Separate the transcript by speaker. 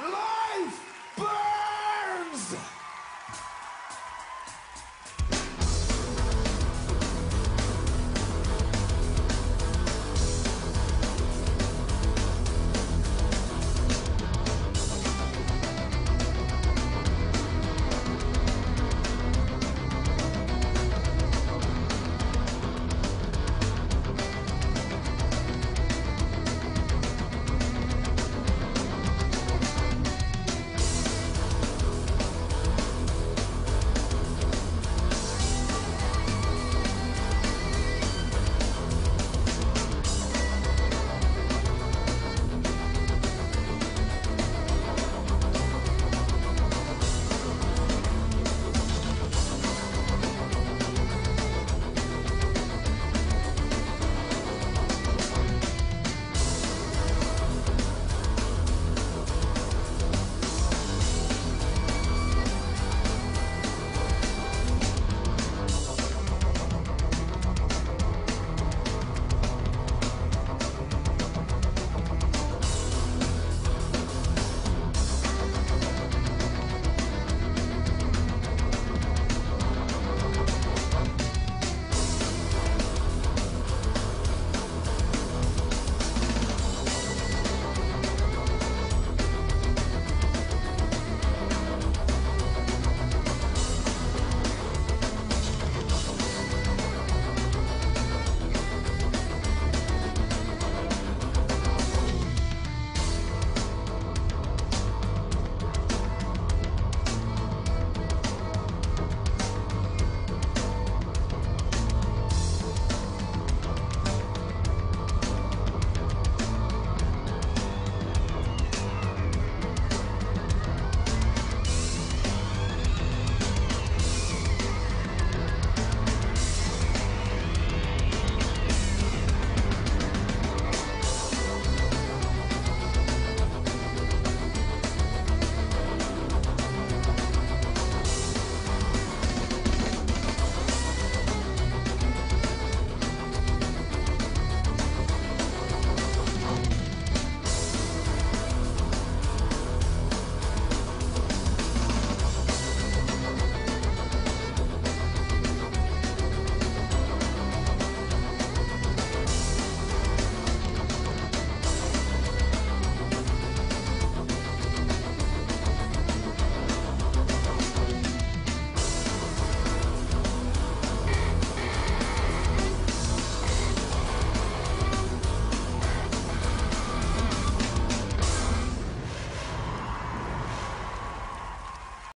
Speaker 1: Life!